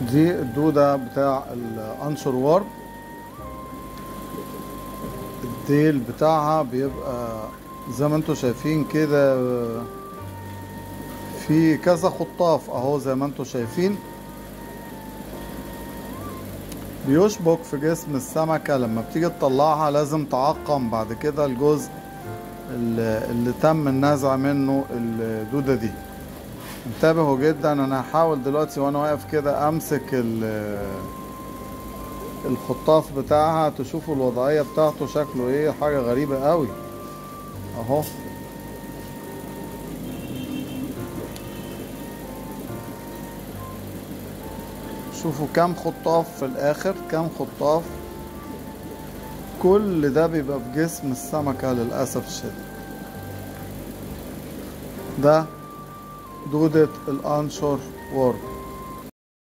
دي الدودة بتاع الانشر وورم الديل بتاعها بيبقى زي ما أنتوا شايفين كده في كذا خطاف أهو زي ما أنتوا شايفين. بيشبك في جسم السمكة لما بتيجي تطلعها لازم تعقم. بعد كده الجزء اللي تم النزع منه الدودة دي. انتبهوا جدا. أنا هحاول دلوقتي وأنا واقف كده أمسك الخطاف بتاعها تشوفوا الوضعية بتاعته شكله إيه. حاجة غريبة قوي. أهو. شوفوا كام خطاف في الآخر كام خطاف. كل ده بيبقى في جسم السمكة للأسف الشديد. ده دودة الأنشر وورم